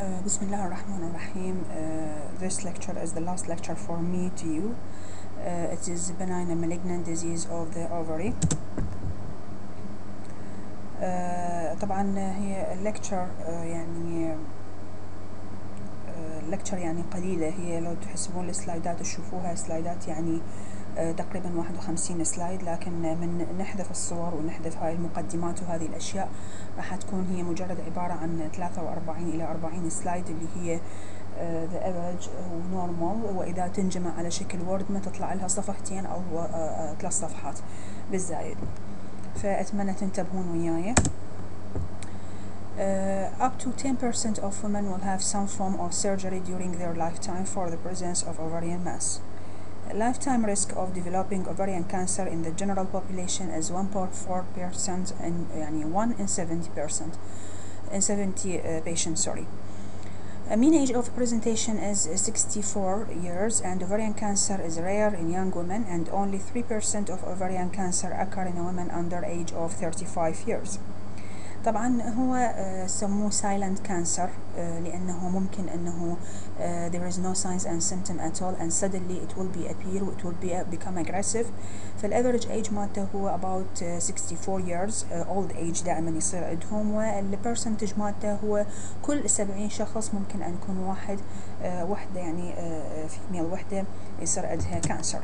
Uh, بسم الله الرحمن الرحيم. Uh, this lecture is the last lecture for me to you. Uh, it is benign and malignant disease of the ovary. Uh, طبعا هي ال lecture uh, يعني ال lecture يعني قليلة هي لو تحسبون السلايدات تشوفوها سلايدات يعني uh, تقريبا 51 slide لكن من نحذف الصور ونحذف هاي المقدمات وهذه الأشياء راح تكون هي مجرد عبارة عن 43 إلى 40 slide اللي هي uh, the average و normal. وإذا تنجمع على شكل Word ما تطلع لها صفحتين أو uh, ثلاث صفحات بالزايد. فأتمنى تنتبهون وياي. Uh, up to 10% of women will have some form of surgery during their lifetime for the presence of ovarian mass. A lifetime risk of developing ovarian cancer in the general population is 1.4% and يعني 1 in 70% in 70 uh, patients sorry. A mean age of presentation is 64 years and ovarian cancer is rare in young women and only 3% of ovarian cancer occur in women under age of 35 years. طبعا هو سموه silent cancer لأنه ممكن أنه there is no signs and symptom at all and suddenly it will be appear it will be become aggressive فالaverage age مالته هو about 64 years old age دائما يصير عندهم والبرسنتج مالته هو كل 70 شخص ممكن أن يكون واحد وحدة يعني فيميل وحدة يصير عندها كانسر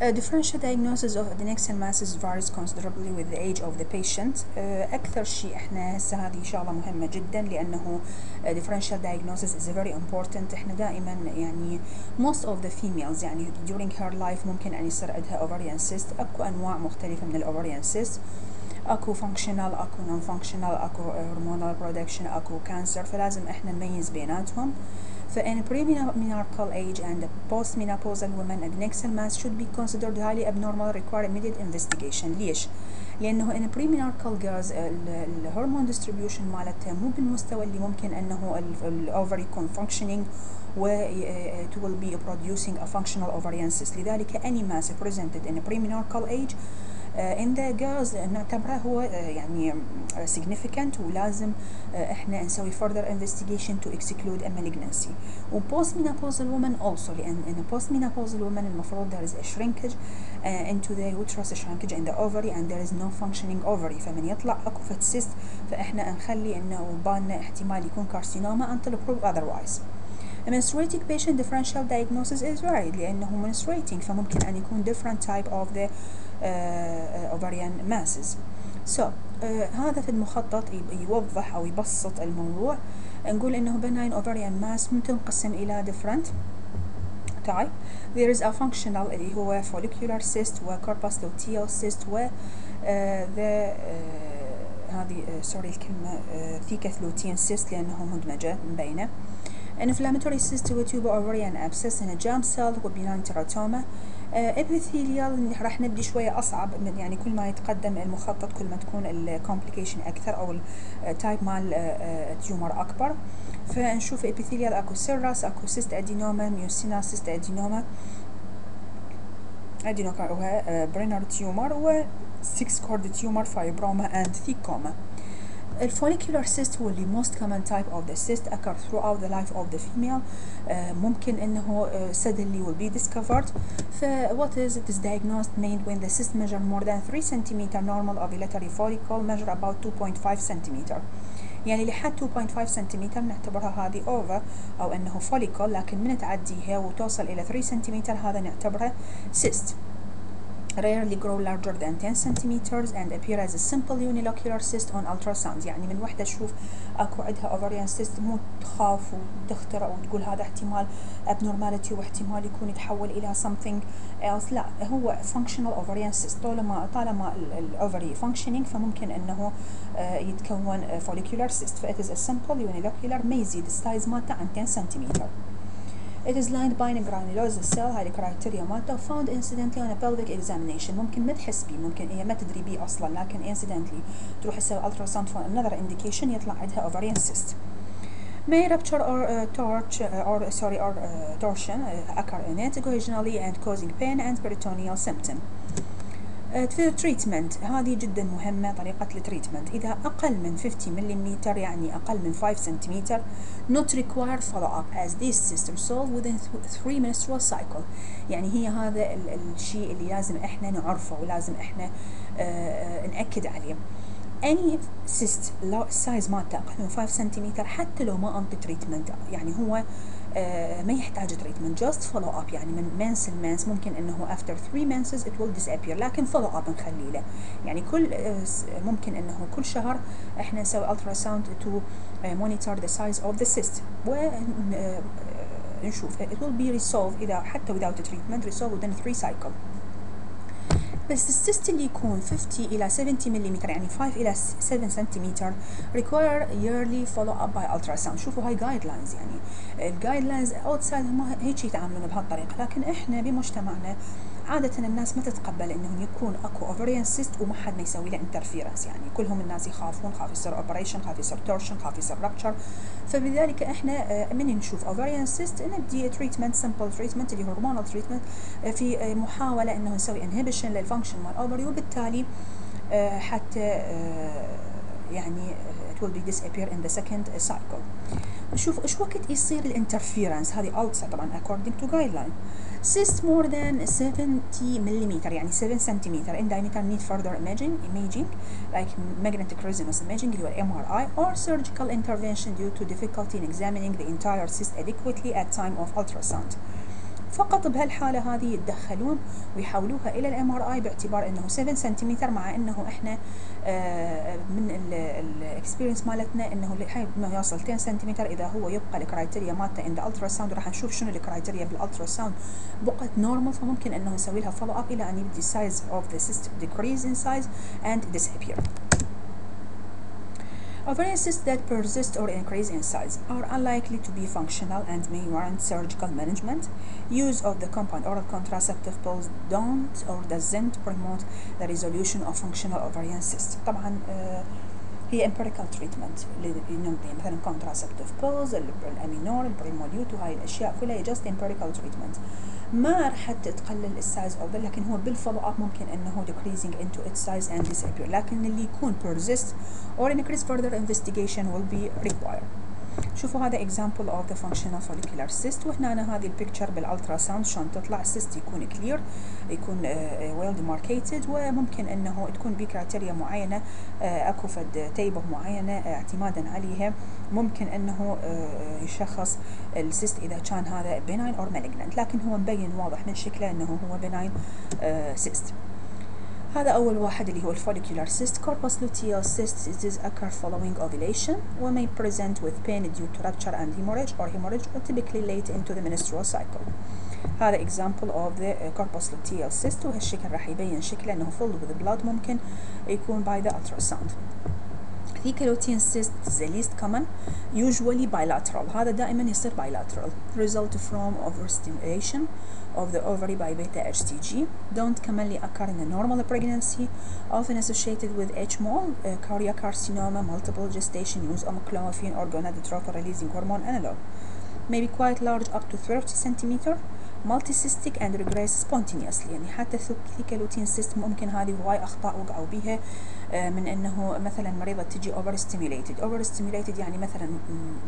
Uh, differential diagnosis of adnexal masses varies considerably with the age of the patient. Uh, أكثر شيء إحنا هسه هذه شغلة مهمة جدا لأنه uh, differential diagnosis is very important. إحنا دائما يعني most of the females يعني during her life ممكن أن يصير عندها ovarian cyst. أكو أنواع مختلفة من الأوفريان cyst. اكو فانكشنال اكو نون فانكشنال اكو هرمونال برودكشن اكو كانسر فلازم إحنا نميز بيناتهم فإن premenarchal age and postmenopausal women adnexal mass should be considered highly abnormal require immediate investigation ليش؟ لأنه in premenarchal girls الهرمون distribution مالتها مو بالمستوى اللي ممكن أنه الأوفر يكون functioning و it will be producing a functional ovarian cyst لذلك any mass presented in premenarchal age uh, the girls نعتبره هو uh, يعني significant ولازم uh, إحنا نسوي further investigation to exclude a malignancy و postmenopausal women also لأن in a postmenopausal women المفروض there is a shrinkage uh, into the uterus shrinkage in the ovary and there is no functioning ovary فمن يطلع اكو cyst فاحنا نخلي انه بالنا احتمال يكون كارسينوما until proved otherwise A menstruating patient differential diagnosis is varied لأنه menstruating فممكن أن يكون different type of the uh, ovarian masses. So uh, هذا في المخطط يوضح أو يبسط الموضوع نقول إنه benign ovarian mass تنقسم إلى different type. There is a functional اللي هو follicular cyst و corpus luteal cyst و uh, the uh, هذه uh, سوري الكلمة uh, thicus lutein cyst لأنه مدمجة بينه. An inflammatory cyst with tuber ovarian abscess and a germ cell وبناين teratoma epithelial راح نبدي شوية أصعب من يعني كل ما يتقدم المخطط كل ما تكون ال complication أكثر أو ال type مال tumor أكبر. فنشوف epithelial اكو serous اكو cystadenoma mucinous cystadenoma adenocarcinoma Brenner tumor و sex cord tumor fibroma and thecoma الفوليكولار cyst هو اللي most common type of the cyst occur throughout the life of the female uh, ممكن انه uh, suddenly will be discovered ف what is it is diagnosed made when the cyst measure more than 3 cm normal ovulatory follicle measure about 2.5 cm يعني لحد 2.5 سنتيمتر نعتبرها هذه اوفر او انه فوليكل لكن من تعديها وتوصل الى 3 سنتيمتر هذا نعتبره cyst rarely grow larger than 10 centimeters and appear as a simple unilocular cyst on ultrasound يعني من وحدة تشوف اكو عندها ovarian cyst مو تخاف وتخترع وتقول هذا احتمال abnormality واحتمال يكون يتحول إلى something else لا هو functional ovarian cyst طالما طالما ال ovary functioning فممكن انه يتكون follicular cyst ف is a simple unilocular ما يزيد ال size مالته عن 10 سنتيمتر It is lined by a granulosa cell هاي الكرايتيريا مالته found incidentally on a pelvic examination ممكن ما تحس بيه ممكن هي ما تدري بيه اصلا لكن incidentally تروح تسوي ultrasound for another indication يطلع عندها ovarian cyst may rupture or uh, torch uh, or sorry or uh, torsion uh, occur in it occasionally and causing pain and peritoneal symptom التريتمنت هذه جدا مهمة طريقة التريتمنت إذا أقل من 50 ملم يعني أقل من 5 سنتيمتر not required follow up as this system solved within 3 menstrual cycle. يعني هي هذا الشيء اللي لازم إحنا نعرفه ولازم إحنا آه نأكد عليه. Any cyst ال size مالته أقل من 5 سنتيمتر حتى لو ما انطي treatment يعني هو آه ما يحتاج treatment just follow up يعني من month ل month ممكن إنه after 3 months it will disappear. لكن follow up نخلي له. يعني كل آه ممكن إنه كل شهر إحنا نسوي ultrasound to monitor the size of the cyst ونشوف it will be resolved إذا حتى without treatment. Resolved within 3 cycle. بس ال cyst اللي يكون 50 إلى 70 ملم يعني 5 إلى 7 سنتيمتر require yearly follow up by ultrasound. شوفوا هاي guidelines يعني ال guidelines outside هم هيك يتعاملون بهالطريقة لكن إحنا بمجتمعنا عادة الناس ما تتقبل انه يكون أكو ovarian cyst وما حد ما يسوي له interference يعني كلهم الناس يخافون خاف يصير operation خاف يصير torsion خاف يصير rupture فبذلك إحنا من نشوف ovarian cyst نبدي treatment simple treatment اللي هو hormonal treatment في محاولة إنه نسوي inhibition لل function مال ال ovary وبالتالي حتى يعني it will be disappear in the second cycle. نشوف إيش وقت يصير ال interference هذه outside طبعا according to guideline. cyst more than 70 ملم يعني 7 سنتيمتر in diameter need further imaging imaging like magnetic resonance imaging اللي هو MRI or surgical intervention due to difficulty in examining the entire cyst adequately at time of ultrasound فقط بهالحالة هذه يتدخلون ويحولوها إلى ال MRI باعتبار إنه 7 سنتيمتر مع إنه إحنا آه من ال experience مالتنا إنه لحد ما يوصل 10 سنتيمتر إذا هو يبقى ال criteria مالته عند ultrasound راح نشوف شنو ال criteria بال ultrasound بقت normal فممكن إنه نسوي لها follow up إلى أن يبدي size of the cyst decrease in size and disappear. Ovarian cysts that persist or increase in size are unlikely to be functional and may warrant surgical management. Use of the compound oral contraceptive pills don't or doesn't promote the resolution of functional ovarian cysts. طبعا uh, هي empirical treatment لننطي مثلا contraceptive pills الامينور البريموليوت وهاي الاشياء كلها هي just empirical treatment ما راح تقلل السايز اوف لكن هو بالفولو اب ممكن انه decreasing into its size and disappear لكن اللي يكون persist or increase further investigation will be required شوفوا هذا example of the functional follicular cyst. وهنا هذه ال picture بال ultrasound شلون تطلع. ال cyst يكون clear يكون uh, demarcated وممكن إنه تكون ب criteria معينة uh, أكو فد type معينة uh, اعتمادا عليها. ممكن إنه يشخص ال cyst إذا كان هذا benign or malignant. لكن هو مبين واضح من شكله إنه هو benign cyst. هذا أول واحد اللي هو الفوليكولار cyst corpus luteal cyst it is occur following ovulation و may present with pain due to rupture and hemorrhage or hemorrhage or typically late into the menstrual cycle هذا example of the corpus luteal cyst وهالشكل راح يبين شكله انه filled with blood ممكن يكون by the ultrasound Thicalotin cyst is the least common usually bilateral هذا دائما يصير bilateral result from overstimulation of the ovary by beta HCG don't commonly occur in a normal pregnancy often associated with HMOL uh, carcinoma multiple gestation use of clomiphene or gonadotropin releasing hormone analog may be quite large up to 30 centimeter multicystic and regress spontaneously يعني حتى الثيكالوتين سيست ممكن هذه هواي اخطاء وقعوا بها من إنه مثلا مريضة تجي اوفر ستيميوليتد اوفر ستيميوليتد يعني مثلا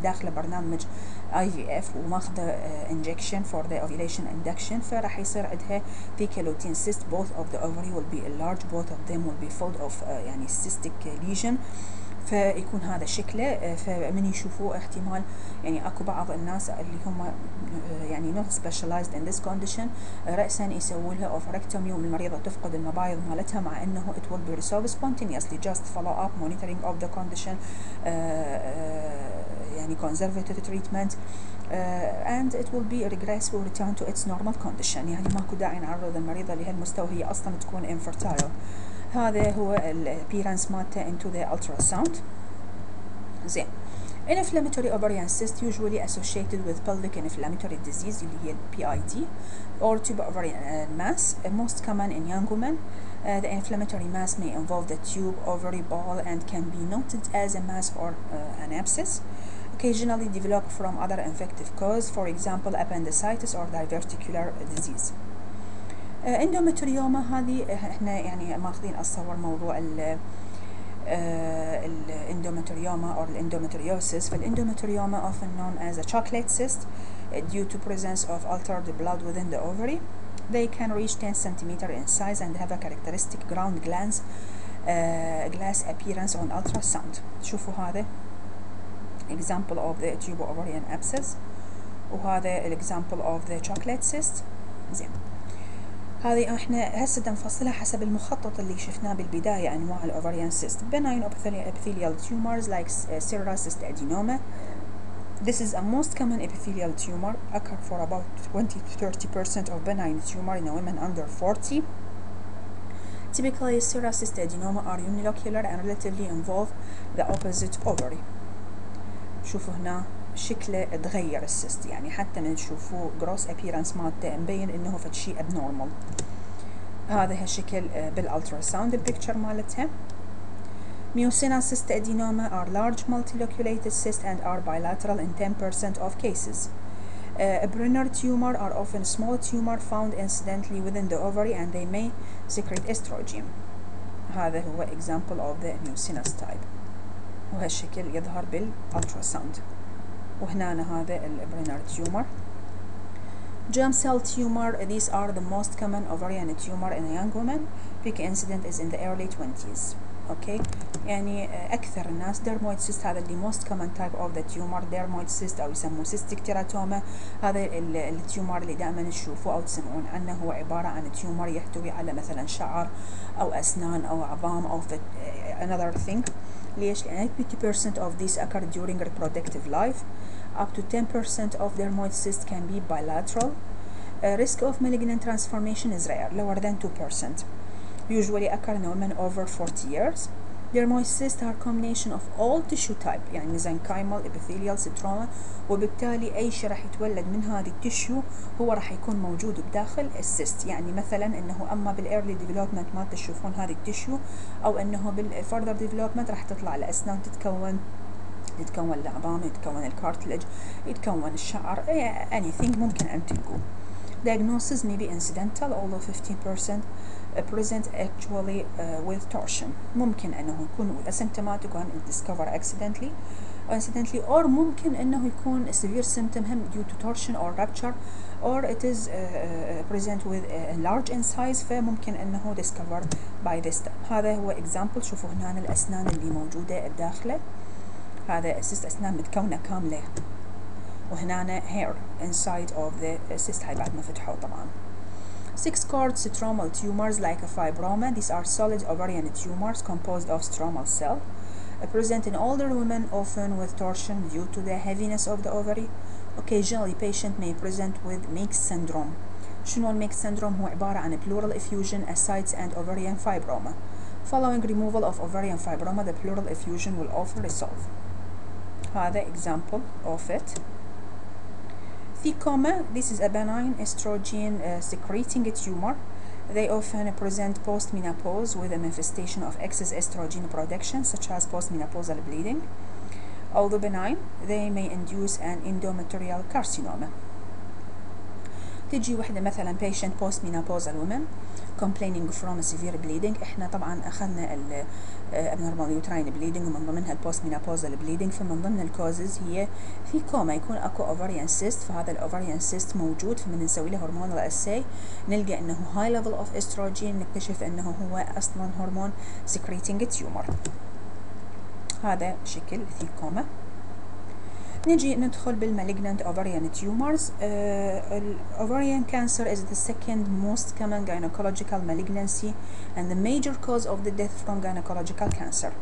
داخله برنامج IVF وماخذة injection for the ovulation induction فراح يصير عندها theca lutein cyst both of the ovary will be enlarged both of them will be filled of uh, يعني cystic lesion. فيكون هذا شكله آه، فمن يشوفوه احتمال يعني أكو بعض الناس اللي هم آه، يعني not specialized in this condition راسا يسوي لها oophorectomy والمريضه تفقد المبايض مالتها مع إنه it will be resolve spontaneously just follow up monitoring of the condition يعني كونزرفيتيف تريتمنت Uh, and it will be a regress or return to its يعني ماكو داعي نعرض المريضة لهالمستوى هي أصلا تكون infertile. هذا هو الابيرنس مالته into the ultrasound زين inflammatory ovarian cyst usually associated with pelvic inflammatory disease اللي هي PID or tube ovarian mass most common in young women uh, the inflammatory mass may involve the tube ovary ball and can be noted as a mass or uh, an abscess occasionally develop from other infective cause for example appendicitis or diverticular disease اندومتريوما هذه إحنا يعني ماخذين اتصور موضوع ال الاندومتريوما or endometriosis فالاندومتريوما often known as a chocolate cyst due to presence of altered blood within the ovary they can reach 10 centimeter in size and have a characteristic ground glass uh, glass appearance on ultrasound شوفوا هذا example of the tubo-ovarian abscess وهذا الاكزامبل of the chocolate cyst زين هذه إحنا هسه نفصلها حسب المخطط اللي شفناه بالبداية انواع الاوفريان cyst benign epithelial tumors like cyst adenoma This is a most common epithelial tumor occur for about 20 to 30% of benign tumor in women under 40 Typically, cyst adenoma are unilocular and relatively involve the opposite ovary. شوفوا هنا شكله تغير ال cyst يعني حتى من تشوفوه gross appearance مالته مبين انه فد شيء abnormal هذا هالشكل بال ultrasound ال picture مالتها Mucinous cystadenoma are large multiloculated cysts and are bilateral in 10% of cases. Uh, a Brenner tumor are often small tumor found incidentally within the ovary and they may secrete estrogen. هذا هو example of the mucinous type. وهالشكل يظهر بالالتراساوند. وهنا هذا البرينر تيومر germ cell tumor these are the most common ovarian tumor in a young woman peak incident is in the early 20s أوكي okay. يعني أكثر الناس dermoid cyst هذا اللي most common type of the tumor dermoid cyst أو يسموه cystic teratoma هذا التيومر اللي دائما تشوفوه أو تسمعون عنه هو عباره عن تيومر يحتوي على مثلا شعر أو اسنان أو عظام أو another thing ليش؟ لأن 80% of these occur during reproductive life up to 10% of dermoid cysts can be bilateral uh, risk of malignant transformation is rare lower than 2% usually occur in women over 40 years dermoid cysts are combination of all tissue type يعني mesenchymal epithelial stroma وبالتالي أي شيء راح يتولد من هذه ال tissue هو راح يكون موجود بداخل ال cyst يعني مثلا انه اما بال early development ما تشوفون هذه ال tissue أو انه بال further development راح تطلع الاسنان تتكون يتكون العظام يتكون ال cartilage يتكون الشعر anything ممكن ان تلقوه diagnosis may be incidental although 15% present actually uh, with torsion ممكن انه يكون asymptomatic and discover accidentally incidentally or ممكن انه يكون severe symptom هم due to torsion or rupture or it is uh, uh, present with a large in size فممكن انه discover by this time هذا هو example شوفوا هنا الاسنان اللي موجوده الداخله هذا السيست اسنان متكونه كامله وهنا hair inside of the cyst هاي بعد ما فتحوه طبعا Six cord stromal tumors like a fibroma. These are solid ovarian tumors composed of stromal cell. Uh, present in older women often with torsion due to the heaviness of the ovary. Occasionally patient may present with mixed syndrome. شنو الميكس syndrome هو عبارة عن pleural effusion, ascites and ovarian fibroma. Following removal of ovarian fibroma, the pleural effusion will often resolve. هذا example of it. Thecoma, this is a benign estrogen uh, secreting tumor. They often present post-menopause with a manifestation of excess estrogen production such as postmenopausal bleeding. Although benign, they may induce an endometrial carcinoma. تجي وحدة مثلا patient postmenopausal woman complaining from severe bleeding. إحنا طبعا أخذنا ال abnormal uterine bleeding ومن ضمنها ال post menopausal bleeding. فمن ضمن ال causes هي thecoma يكون أكو ovarian cyst. فهذا ال ovarian cyst موجود فمن نسوي له hormonal assay نلقى إنه high level of estrogen نكتشف إنه هو أصلا هرمون secreting tumor. هذا شكل ثيكوما نجي ندخل بالمالجنانت ovarian tumors uh, ovarian cancer is the second most common gynecological malignancy and the major cause of the death from gynecological cancer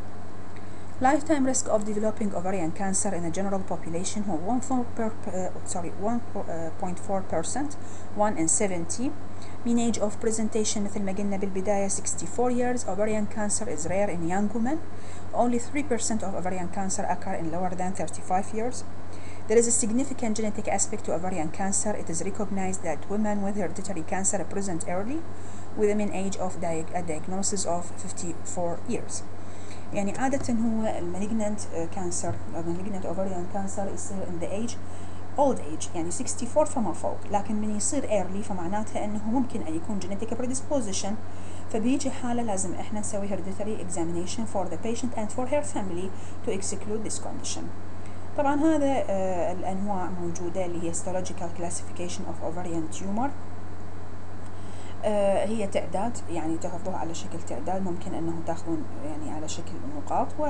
lifetime risk of developing ovarian cancer in a general population هو 1 per, uh, sorry 1.4 percent 1 in 70 mean age of presentation مثل ما قلنا بالبداية 64 years ovarian cancer is rare in young women only 3% of ovarian cancer occur in lower than 35 years. There is a significant genetic aspect to ovarian cancer. It is recognized that women with hereditary cancer present early with a mean age of di a diagnosis of 54 years. يعني عادة هو المالجنانت كانسر malignant ovarian cancer يصير in the age old age يعني 64 فما فوق لكن من يصير early فمعناتها انه ممكن ان يكون genetic predisposition فبيجي حالة لازم إحنا نسوي hereditary examination for the patient and for her family to exclude this condition طبعا هذا آه الانواع موجودة اللي هي histological classification of ovarian tumor آه هي تعداد يعني تاخذوها على شكل تعداد ممكن انه تاخذون يعني على شكل نقاط و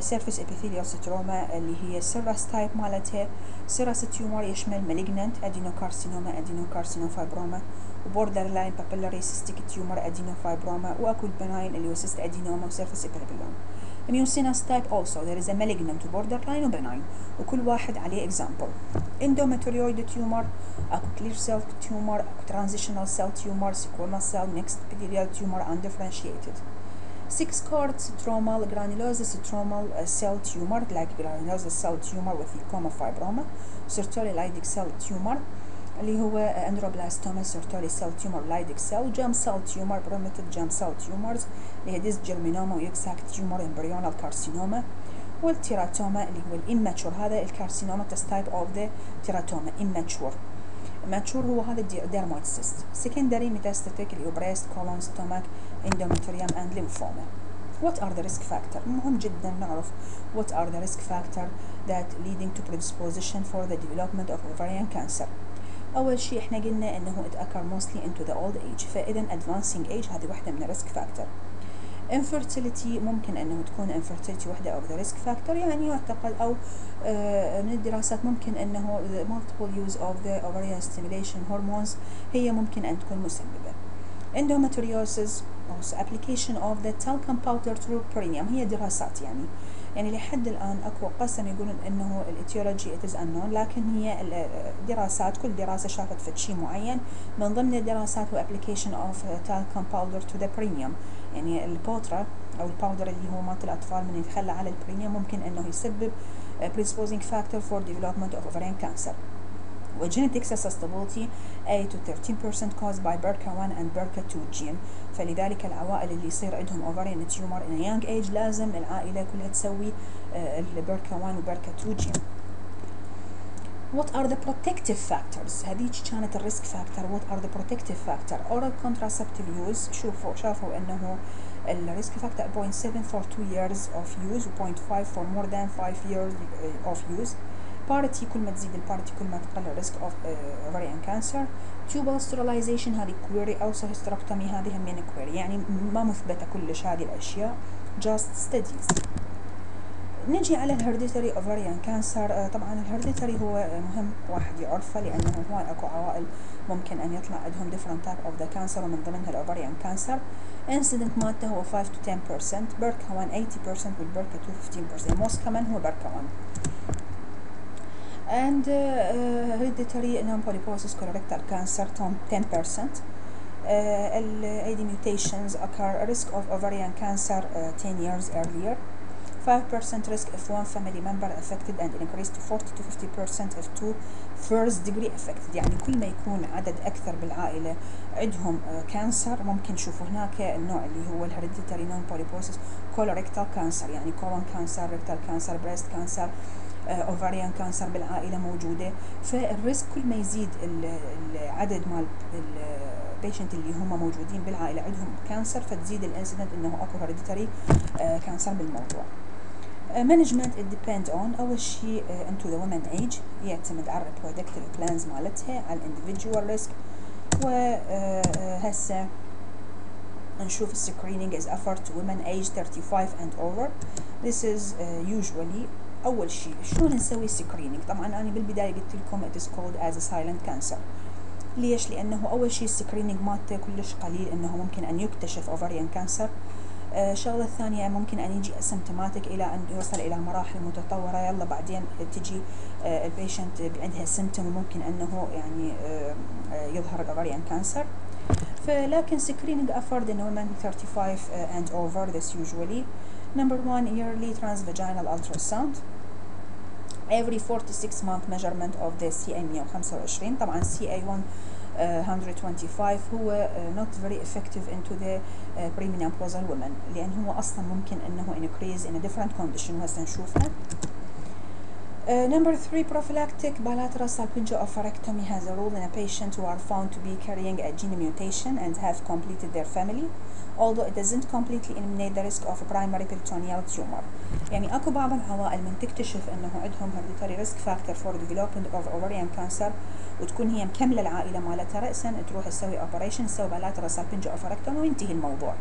surface epithelial stroma اللي هي serous type مالتها serous tumor يشمل malignant adenocarcinoma adenocarcinofibroma و borderline papillary cystic tumor adenofibroma وأكو ال benign اللي هو سيست ادينوما وسيرفيس ابيثيليوم Mucinous type also there is a malignant borderline و benign وكل واحد عليه example endometrioid tumor اكو clear cell tumor اكو transitional cell tumor sequonal cell mixed epithelial tumor undifferentiated six card stromal granulosous stromal cell tumor like granulosous cell tumor with leucoma fibroma sertoli Leydig cell tumor اللي هو androblastoma sertoli cell tumor Leydig cell germ cell tumor primitive germ cell tumors اللي هي dysgerminoma yolk sac tumor embryonal carcinoma وال teratoma اللي هو ال immature هذا ال carcinoma type of the teratoma immature mature هو هذا ال dermoid cyst secondary metastatic اللي هو breast colon stomach اندوميتريوم اند ليمفوما What are the risk factor؟ مهم جدا نعرف what are the risk factor that leading to predisposition for the development of ovarian cancer. اول شيء إحنا قلنا انه it occur mostly into the old age فاذا advancing age هذه واحدة من الريسك فاكتور infertility ممكن انه تكون infertility واحدة of the risk factor يعني يعتقد أو آه من الدراسات ممكن انه the multiple use of the ovarian stimulation hormones هي ممكن ان تكون مسببه endometriosis also application of the talcum powder through perineum. هي دراسات يعني. يعني لحد الآن أكو قسم يقولون أنه ال etiology it is unknown لكن هي دراسات كل دراسة شافت في شيء معين. من ضمن الدراسات هو application of talcum powder to the perineum. يعني البودرة أو ال powder اللي هو مالت الأطفال من يتخلى على ال perineum ممكن أنه يسبب predisposing factor for development of ovarian cancer. وgenetic susceptibility 8 to 13% caused by BRCA1 and BRCA2 gene فلذلك العوائل اللي يصير عندهم ovarian tumor in a young age لازم العائلة كلها تسوي البركا 1 وبركا 2 gene What are the protective factors؟ هذيك كانت الريسك فاكتور What are the protective factor؟ Oral contraceptive use شوفوا شافوا انه الريسك فاكتور 0.7 for 2 years of use و 0.5 for more than 5 years of use parity كل ما تزيد ال parity كل ما تقل ال risk of ovarian cancer. Tubal sterilization هذه query أو hysterectomy هذه همين query يعني ما مثبتة كلش هذه الأشياء. Just studies. نجي على ال hereditary ovarian cancer طبعا ال hereditary هو مهم واحد يعرفه لأنه هو أكو عوائل ممكن أن يطلع عندهم different type of the cancer ومن ضمنها ال ovarian cancer incident مالته هو 5 to 10% BRCA 1 80% وال BRCA 2 15% most common هو بركة 1 and uh, uh, hereditary non-polyposis colorectal cancer 10%. Uh, AD mutations occur risk of ovarian cancer uh, 10 years earlier. 5% risk if one family member affected and increased to 40 to 50% if two first degree affected يعني كل ما يكون عدد أكثر بالعائلة عندهم كانسر ممكن نشوفوا هناك النوع اللي هو الهيريديتري نون بوليبوسيس colorectal cancer يعني colon cancer rectal cancer breast cancer ovarian cancer بالعائلة موجودة. فال risk كل ما يزيد العدد مال ال patient اللي هم موجودين بالعائلة عندهم cancer فتزيد ال incident إنه أكو hereditary cancer بالموضوع. management depend on. أول شيء into the women age. يعتمد على reproductive plans مالتها على individual risk. وهسه نشوف ال screening is offered to women age 35 and over. This is uh, usually أول شيء شلون نسوي screening طبعا أنا بالبداية قلت لكم called as a silent cancer. ليش؟ لأنه أول شيء ال screening مالته كلش قليل إنه ممكن أن يكتشف ovarian cancer الشغلة الثانية ممكن أن يجي asymptomatic إلى أن يوصل إلى مراحل متطورة. يلا بعدين تجي ال patient عندها symptom وممكن أنه يعني يظهر الاوفريان كانسر فلكن سكرينينج افورد ان women 35 and over this usually. number one yearly transvaginal ultrasound every 46 month measurement of the CA 125 طبعا CA1 Uh, 125 هو uh, not very effective into the uh, premenopausal women لأن هو أصلا ممكن أنه increase in a different condition وهسه نشوفها Uh, number three, prophylactic bilateral salpingo-oophorectomy has a role in a patient who are found to be carrying a gene mutation and have completed their family, although it doesn't completely eliminate the risk of a primary peritoneal tumor. يعني اكو بعض العوائل من تكتشف انه عندهم hereditary risk factor for developing of ovarian cancer وتكون هي مكمله العائله مالتها راسا تروح تسوي اوبريشن تسوي bilateral salpingo-oophorectomy وينتهي الموضوع.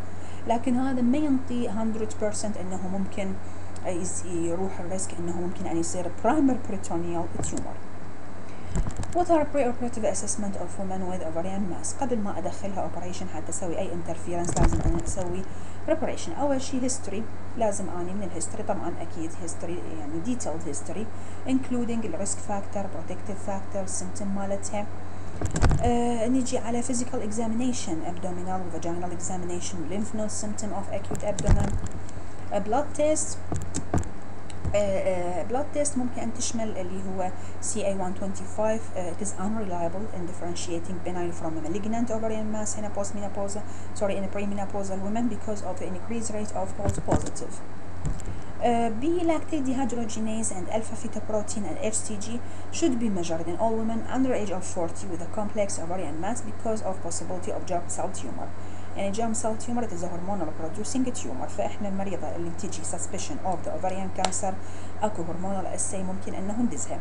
لكن هذا ما ينطي 100% انه ممكن يروح الريسك انه ممكن ان يصير primary peritoneal tumor. What are preoperative assessment of women with ovarian mass؟ قبل ما ادخلها operation حتى أسوي اي interference لازم أنا أسوي preparation. اول شيء history لازم اني من الهيستوري طبعا أكيد history يعني detailed history including the risk factor, protective factor, symptom مالتها. Uh, نجي على physical examination abdominal vaginal examination lymph node symptom of acute abdomen a blood test بلاد تيست ممكن أن تشمل اللي هو CA125 uh, it is unreliable in differentiating benign from a malignant ovarian mass in a postmenopausal sorry in a premenopausal woman because of the increased rate of false positive Uh, B lactate dehydrogenase and alpha fetoprotein and HCG should be measured in all women under age of 40 with a complex ovarian mass because of possibility of germ cell tumor. يعني germ cell tumor it is producing tumor. فإحنا المريضة اللي تجي suspicion of the ovarian cancer أكو hormonal assay ممكن إنه ندزها.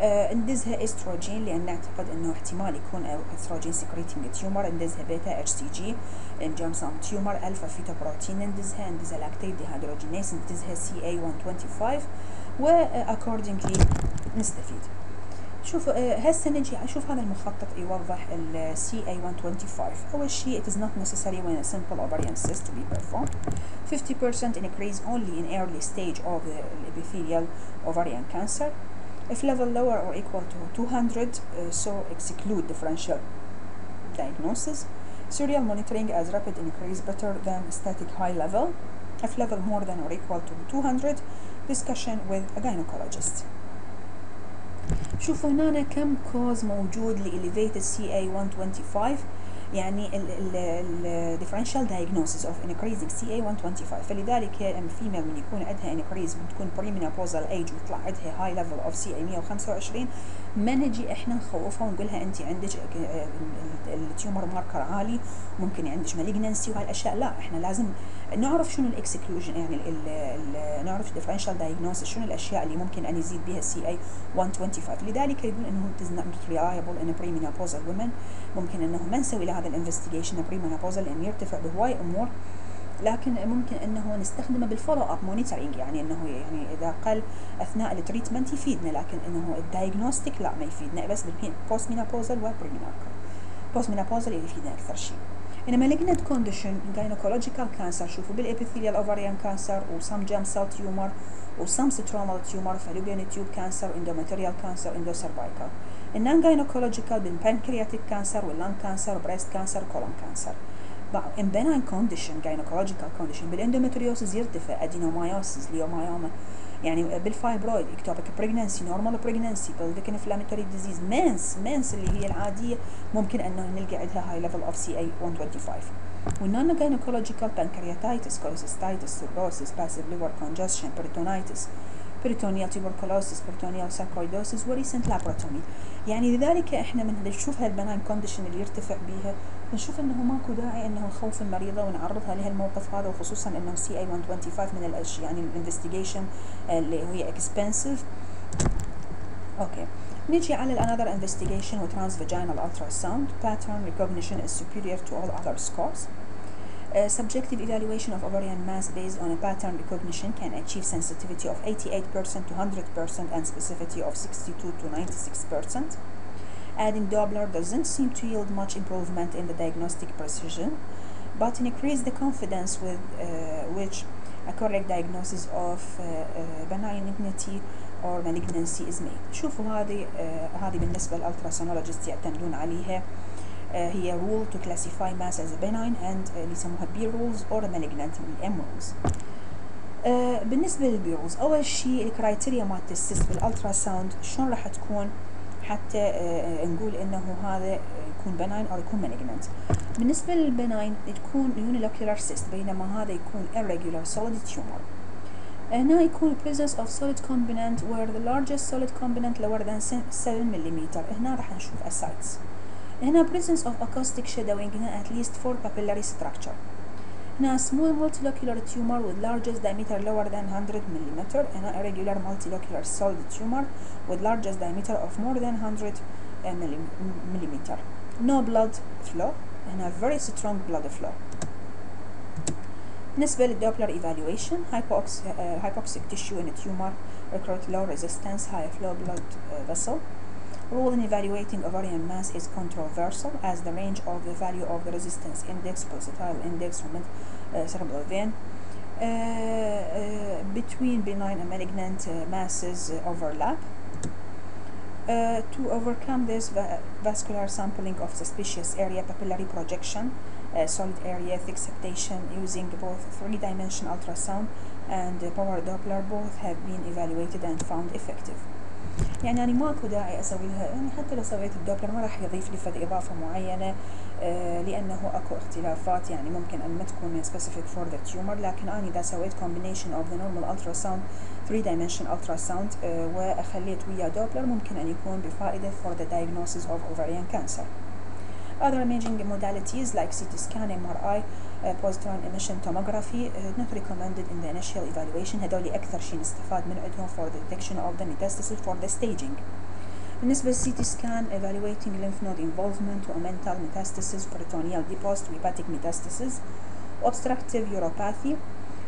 آه ندزها استروجين لأن نعتقد إنه احتمال يكون estrogen secreting tumor ندزها beta hCG germ cell tumor alpha fetoprotein ندزها ندزها lactate dehydrogenase ندزها CA 125 و accordingly نستفيد. شوف هسه نجي شوف هذا المخطط يوضح ال CA125 أول شيء it is not necessary when a simple ovarian cyst to be performed 50% increase only in early stage of the epithelial ovarian cancer if level lower or equal to 200 uh, so exclude differential diagnosis serial monitoring as rapid increase better than static high level if level more than or equal to 200 discussion with a gynecologist شوفوا هنا كم كوز موجود ل elevated CA125 يعني ال differential diagnosis of increasing CA125 فلذلك هي ال female من يكون عندها increase بتكون premenopausal age ويطلع عندها high level of CA125 ما نجي إحنا نخوفها ونقولها أنت عندك ال tumor marker عالي ممكن عندك malignancy وهالاشياء لا إحنا لازم نعرف شنو ال exclusion يعني ال ال نعرف differential diagnosis شنو الأشياء اللي ممكن أن يزيد بها ال CA 125 لذلك يقول إنه is not reliable in a premenopausal women ممكن إنه ما نسوي له هذا ال investigation premenopausal لأن يرتفع بهواي أمور. لكن ممكن أنه نستخدمه بال follow up monitoring يعني أنه يعني إذا قل أثناء ال treatment يفيدنا لكن أنه ال diagnostic لا ما يفيدنا بس between postmenopausal وال premenopausal postmenopausal يفيدنا أكثر شيء. in malignant condition gynecological cancer شوفوا بال epithelial ovarian cancer و some germ cell tumor و some stromal tumor fallopian tube cancer endometrial cancer endocervical النان جاينوكولوجيكال بالبانكرياتيك كانسر واللان كانسر بريست كانسر كولون كانسر in benign condition gynecological condition بالاندومتريوسز يرتفع adenomyosis leiomyoma يعني بالفايبرويد ectopic pregnancy normal pregnancy pelvic inflammatory disease mens mens اللي هي العادية ممكن انه نلقى عندها high level of CA125 والنون gynecological pancreatitis cholecystitis cirrhosis passive liver congestion peritonitis peritoneal tuberculosis peritoneal sarcoidosis وريسنت laparotomy يعني لذلك إحنا من نشوف هالبناين كونديشن اللي يرتفع بيها نشوف انه ماكو داعي انه نخوف المريضه ونعرضها لهالموقف هذا وخصوصا انه سي اي 125 من الاشياء يعني الانفستيجيشن اللي هي اكسبنسيف أوكي نجي على another investigation with transvaginal ultrasound pattern recognition is superior to all other scores Uh, subjective evaluation of ovarian mass based on a pattern recognition can achieve sensitivity of 88% to 100% and specificity of 62 to 96%. Adding Doppler doesn't seem to yield much improvement in the diagnostic precision, but increase the confidence with uh, which a correct diagnosis of uh, benignity or malignancy is made. شوفوا هذه هذه بالنسبة للالتراسونولوجيست يعتمدون عليها هي rule to classify mass as a benign and اللي يسموها B rules or a malignant من M rules. Uh, بالنسبة للبي رولز أول شيء الكرايتيريا مالت السيست بالالترا ساوند شلون راح تكون حتى uh, نقول انه هذا يكون بناين أو يكون malignant. بالنسبة للبناين تكون unilocular cyst بينما هذا يكون irregular solid tumor. هنا يكون presence of solid component where the largest solid component lower than 7 mm هنا راح نشوف ascites هنا presence of acoustic shadowing هنا at least 4 papillary structure هنا small multilocular tumor with largest diameter lower than 100 mm هنا irregular multilocular solid tumor with largest diameter of more than 100 mm no blood flow هنا very strong blood flow بالنسبة للدوبلر evaluation hypox uh, hypoxic tissue in a tumor recruit low resistance high flow blood uh, vessel rule in evaluating ovarian mass is controversial as the range of the value of the resistance index pulsatile index from uh, cerebral vein uh, uh, between benign and malignant uh, masses overlap. Uh, to overcome this va vascular sampling of suspicious area papillary projection uh, solid area thick septation using both three-dimension ultrasound and uh, power Doppler both have been evaluated and found effective يعني أنا ماكو داعي أسوي لها يعني حتى لو سويت الدوبلر ما راح يضيف لي فد إضافة معينة آه لأنه أكو اختلافات يعني ممكن أن ما تكون specific for the tumor لكن أنا إذا سويت combination of the normal ultrasound 3 dimension ultrasound آه وأخليت ويا دوبلر ممكن أن يكون بفائدة for the diagnosis of ovarian cancer. Other imaging modalities like CT scan, MRI, positron emission tomography uh, not recommended in the initial evaluation هدول أكثر شيء نستفاد من عندهم for the detection of the metastasis for the staging. بالنسبة للCT scan evaluating lymph node involvement وmental metastasis, peritoneal deposit, hepatic metastasis, obstructive uropathy,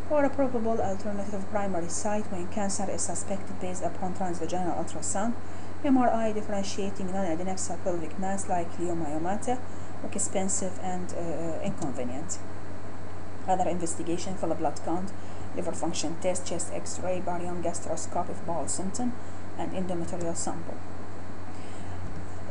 or a probable alternative primary site when cancer is suspected based upon transvaginal ultrasound, MRI differentiating non-adnexal pelvic mass like leiomyomata, expensive and uh, inconvenient. Other investigation for the blood count, liver function test, chest x-ray, barium gastroscope if bowel symptom, and endometrial sample.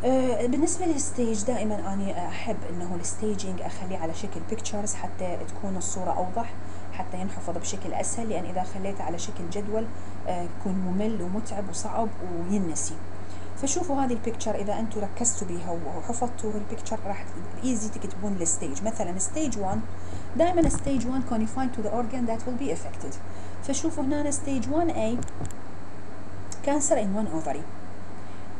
Uh, بالنسبة للستيج دائما أنا أحب أنه الستيجينج أخليه على شكل بيكتشرز حتى تكون الصورة أوضح حتى ينحفظ بشكل أسهل. لأن إذا خليته على شكل جدول يكون ممل ومتعب وصعب وينسى. فشوفوا هذه ال picture إذا أنتم ركزتوا بها وحفظتوا ال picture راح easy تكتبون ال stage مثلا stage 1 دائما ستيج 1 confined to the organ that will be affected فشوفوا هنا ستيج 1A cancer in one ovary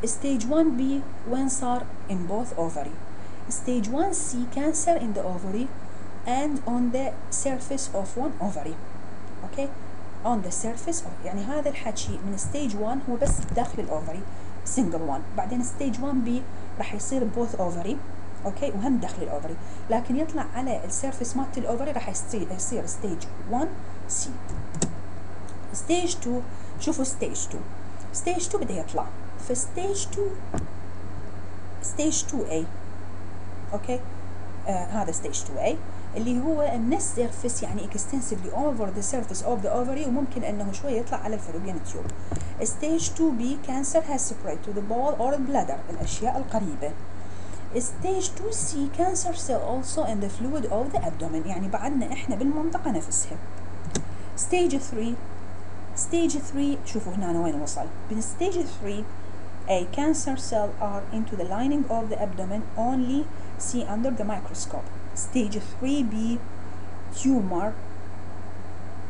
stage 1B when صار in both ovary stage 1C cancer in the ovary and on the surface of one ovary okay on the surface of يعني هذا الحكي من stage 1 هو بس داخل الاوفري سنجل 1 بعدين ستيج 1 بي راح يصير بوث اوفري أوكي؟ وهم داخل ال ovary. لكن يطلع على ال surface مالت ال ovary راح يصير stage 1C stage 2 شوفوا stage 2 stage 2 بدأ يطلع. ف stage 2 stage 2A أوكي؟ آه هذا stage 2A اللي هو من ال surface يعني extensively over the surface of the ovary وممكن أنه شوي يطلع على ال fallopian tube stage 2B cancer has spread to the bowel or bladder الأشياء القريبة. stage 2C cancer cell also in the fluid of the abdomen يعني بعدنا احنا بالمنطقه نفسها stage 3 stage 3 شوفوا هنا أنا وين وصل من stage 3 a cancer cell are into the lining of the abdomen only see under the microscope stage 3b tumor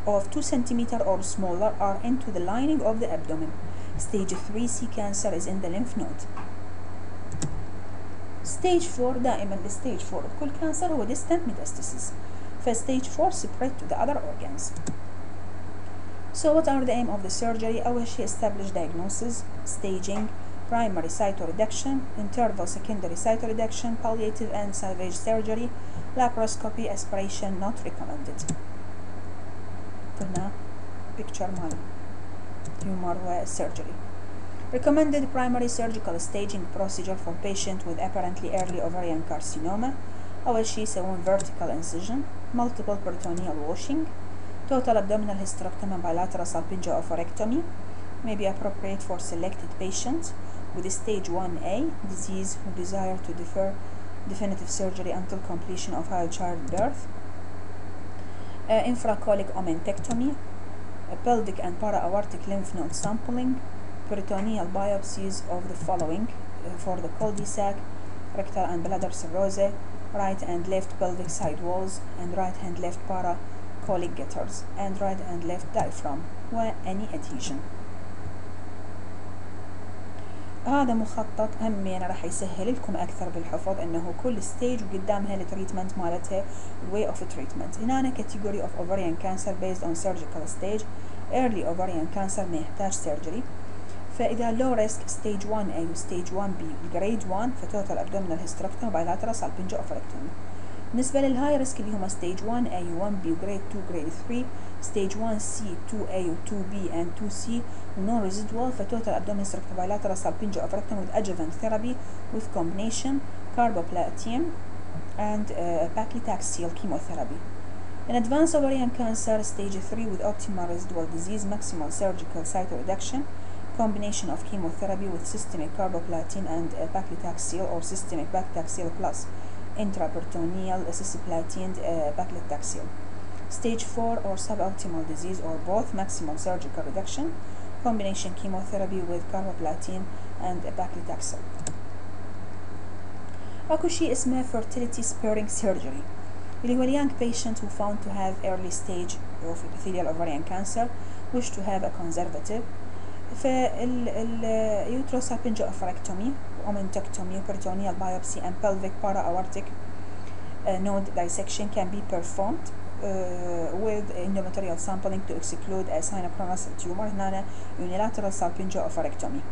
of 2 centimeter or smaller are into the lining of the abdomen stage 3c cancer is in the lymph node Stage 4 دائما stage 4 كل كانسر هو distant metastasis فstage 4 spread to the other organs So what are the aim of the surgery? أول شيء establish diagnosis, staging, primary cytoreduction, interval secondary cytoreduction, palliative and salvage surgery, laparoscopy, aspiration not recommended. قلنا picture مال tumor surgery. Recommended primary surgical staging procedure for patient with apparently early ovarian carcinoma. أول شيء يسوون vertical incision, multiple peritoneal washing, total abdominal hysterectomy and bilateral salpingo-oophorectomy may be appropriate for selected patients with stage 1A disease who desire to defer definitive surgery until completion of her childbirth. Uh, infracolic omentectomy, uh, pelvic and para-aortic lymph node sampling, peritoneal biopsies of the following uh, for the cul-de-sac, rectal and bladder cirrhosis, right and left pelvic side walls, and right and left para colic gutters and right and left diaphragm. و any adhesion هذا مخطط همين راح يسهل لكم اكثر بالحفظ انه كل ستيج وقدامها التريتمنت مالتها way of treatment هنا category of ovarian cancer based on surgical stage early ovarian cancer ما يحتاج surgery فاذا low risk stage 1A و stage 1B grade 1 فتوتال abdominal hysterectomy bilateral salpingo-oophorectomy بالنسبة للهاي ريسك اللي هما stage 1A و 1B و grade 2 grade 3 stage 1C 2A و 2B and 2C و non residual فتوتال abdominal hysterectomy bilateral salpingo-oophorectomy with adjuvant therapy with combination carboplatin and uh, paclitaxel chemotherapy In advanced ovarian cancer, stage 3 with optimal residual disease, maximal surgical cytoreduction, combination of chemotherapy with systemic carboplatin and uh, paclitaxel or systemic paclitaxel plus intraperitoneal cisplatin uh, paclitaxel. Stage 4 or suboptimal disease or both maximal surgical reduction, combination chemotherapy with carboplatin and uh, paclitaxel. اكو شيء اسمه fertility sparing surgery اللي هو young patient who found to have early stage of epithelial ovarian cancer wish to have a conservative فاليوتروس salpingo-oophorectomy omentectomy peritoneal biopsy and pelvic para-aortic uh, node dissection can be performed uh, with endometrial sampling to exclude a synchronous tumor هنا unilateral salpingo-oophorectomy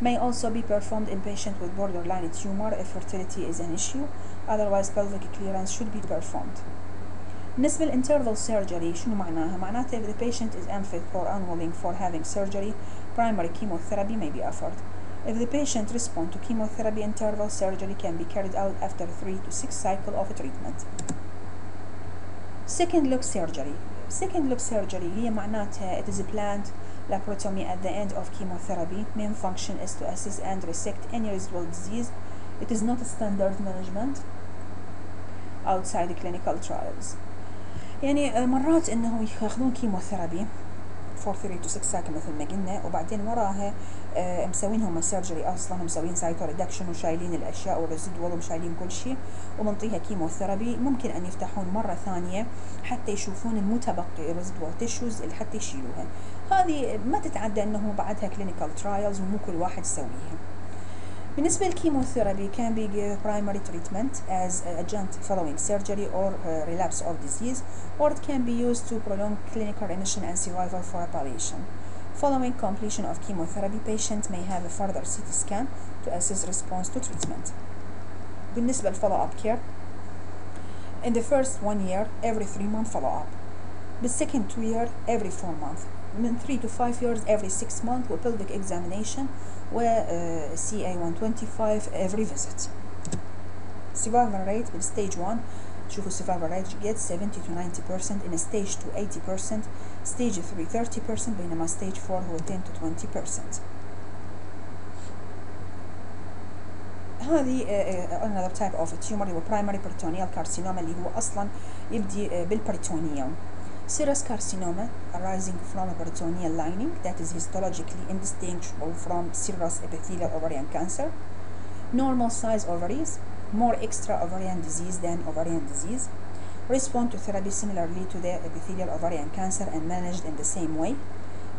may also be performed in patient with borderline tumor if fertility is an issue otherwise pelvic clearance should be performed بالنسبة للinterval surgery شنو معناها؟ معناته if the patient is unfit or unwilling for having surgery primary chemotherapy may be offered if the patient respond to chemotherapy interval surgery can be carried out after 3 to 6 cycle of treatment second look surgery second look surgery هي معناتها it is planned laparotomy at the end of chemotherapy main function is to assess and resect any residual disease it is not a standard management outside clinical trials يعني مرات انه ياخذون chemotherapy for 3 to 6 cycle مثل ما قلنا وبعدين وراها آه مسوين هم surgery أصلا ومسوين cytoreduction وشايلين الأشياء وال residual ومشايلين كل شيء ومنطيها chemotherapy ممكن أن يفتحون مرة ثانية حتى يشوفون المتبقي ال residual tissues اللي حتى يشيلوها. هذه ما تتعدى إنه بعدها clinical trials ومو كل واحد يسويها. بالنسبة للكيموثيرابي can be give primary treatment as adjunct following surgery or uh, relapse of disease or it can be used to prolong clinical remission and survival for a palliation. Following completion of chemotherapy, patient may have a further CT scan to assess response to treatment. بالنسبة للfollow up care in the first one year every three month follow up. The second two year every four month. من 3 to 5 years every 6 months و pelvic examination و uh, CA125 every visit. survival rate in stage 1 شوفوا survival rate gets 70 to 90% in stage 2 80% stage 3 30% بينما stage 4 هو 10 to 20% هذه uh, another type of tumor هو primary peritoneal carcinoma اللي هو اصلا يبدي uh, بالبريتونيوم Serous carcinoma arising from a peritoneal lining that is histologically indistinguishable from serous epithelial ovarian cancer, normal size ovaries, more extra ovarian disease than ovarian disease, respond to therapy similarly to the epithelial ovarian cancer and managed in the same way.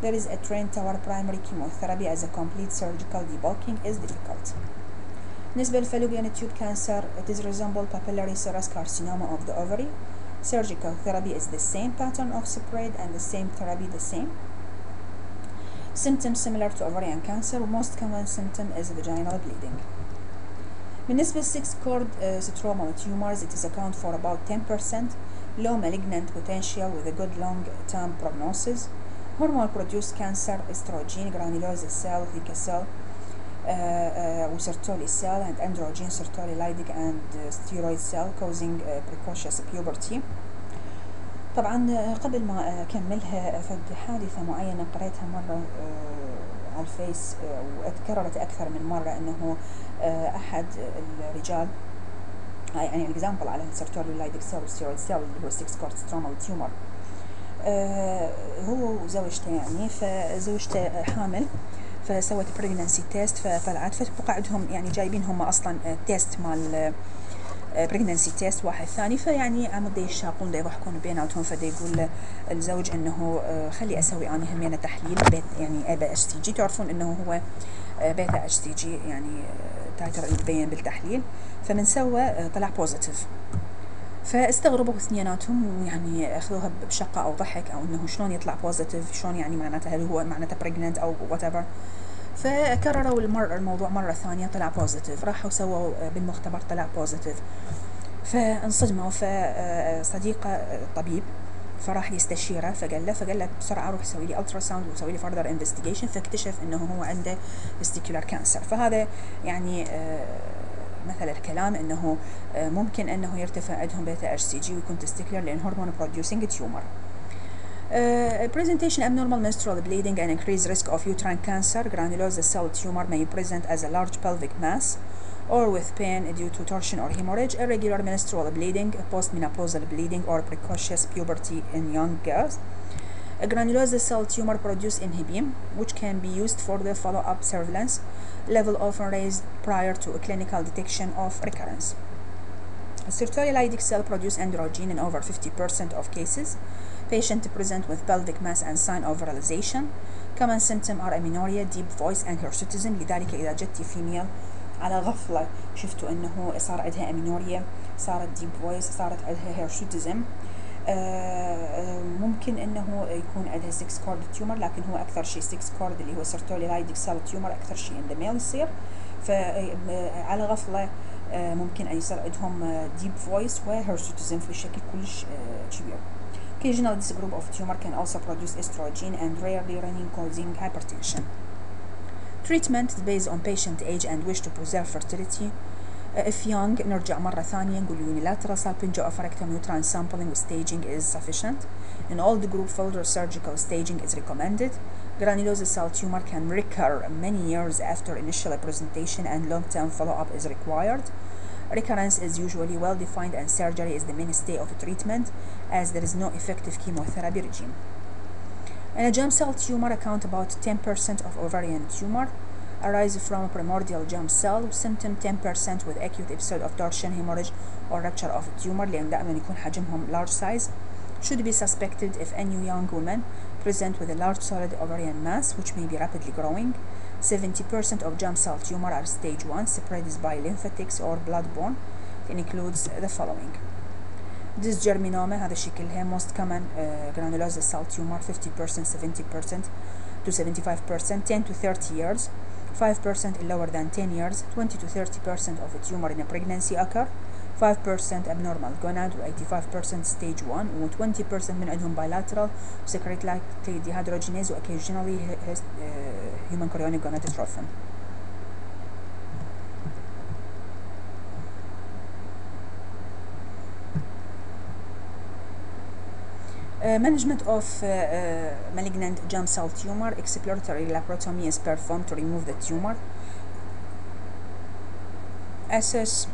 There is a trend toward primary chemotherapy as a complete surgical debulking is difficult. Nisbel fallopian tube cancer, it is resembled papillary serous carcinoma of the ovary, surgical therapy is the same pattern of spread and the same therapy the same symptoms similar to ovarian cancer most common symptom is vaginal bleeding بالنسبة 6 cord uh, stromal tumors it is account for about 10% low malignant potential with a good long term prognosis hormone produced cancer estrogen granulosa cell theca cell uh, uh, cell and androgen sertoli lytic and uh, steroid cell causing uh, precocious puberty. طبعا قبل ما أكملها فد حادثة معينة قريتها مرة على الفيس وتكررت أكثر من مرة أنه أحد الرجال يعني example على ال Sertoli Leydig cell وال steroid cell اللي هو sex cord stromal tumor هو وزوجته يعني فزوجته حامل. فسوت pregnancy test فطلعت فبقى عندهم يعني جايبين هم أصلا test مال pregnancy test واحد ثاني. فيعني عم دي يشاقون دي يضحكون بيناتهم فدي يقول الزوج إنه آه، خلي أسوي أنا همين تحليل بيت يعني beta hCG. تعرفون إنه هو آه، beta hCG يعني آه، titer يبين بالتحليل. فمن سوى طلع positive فاستغربوا اثنيناتهم ويعني أخذوها بشقة أو ضحك أو إنه شلون يطلع positive شلون يعني معناته هل هو معناته pregnant أو whatever فكرروا المر الموضوع مرة ثانية طلع positive راحوا سووا بالمختبر طلع positive فانصدموا فصديقة طبيب فراح يستشيره فقال له فقال له بسرعة روح سوي لي ultrasound وسوي لي further investigation فاكتشف إنه هو عنده testicular cancer فهذا يعني مثل الكلام انه ممكن انه يرتفع عندهم beta hCG ويكون testicular لأن hormone producing tumor Uh, presentation abnormal menstrual bleeding and increased risk of uterine cancer. Granulosa cell tumor may present as a large pelvic mass or with pain due to torsion or hemorrhage, irregular menstrual bleeding, postmenopausal bleeding, or precocious puberty in young girls. A granulosa cell tumor produce inhibium, which can be used for the follow-up surveillance, level often raised prior to a clinical detection of recurrence. A sertoli Leydig cell produce androgen in over 50% of cases. Patient present with pelvic mass and sign of virilization. Common symptom are amenorrhea, deep voice and hirsutism. لذلك إذا جتي female على غفلة شفتوا إنه صار عندها amenorrhea صارت deep voice صارت عندها hirsutism آه ممكن انه يكون عندها sex cord tumor لكن هو أكثر شيء sex cord اللي هو Sertoli Leydig cell tumor أكثر شيء عند male يصير فعلى غفله آه ممكن ان يصير عندهم deep voice و hirsutism في شكل كلش كبير Occasionally, this group of tumor can also produce estrogen and rarely renin causing hypertension. Treatment is based on patient age and wish to preserve fertility. Uh, if young, نرجع مرة ثانية نقول unilateral salpingo-oophorectum uterine sampling with staging is sufficient. In all the group, further surgical staging is recommended. Granulosa cell tumor can recur many years after initial presentation and long-term follow-up is required. Recurrence is usually well defined and surgery is the mainstay of treatment as there is no effective chemotherapy regime. And a germ cell tumor account about 10% of ovarian tumor arise from a primordial germ cell with symptom 10% with acute episode of torsion hemorrhage or rupture of a tumor لأن دائما يكون حجمهم large size should be suspected if any young woman present with a large solid ovarian mass which may be rapidly growing 70% of germ cell tumor are stage 1 spread by lymphatics or bloodborne it includes the following dysgerminoma هذا شكلها most common uh, granulosa cell tumor 50% 70% to 75% 10 to 30 years 5% lower than 10 years 20 to 30% of a tumor in a pregnancy occur 5% abnormal gonad و 85% stage 1 و 20% من عندهم bilateral secrete likely dehydrogenase و occasionally uh, human chorionic gonadotrophin Uh, management of uh, uh, malignant germ cell tumor, exploratory laparotomy is performed to remove the tumor. Assess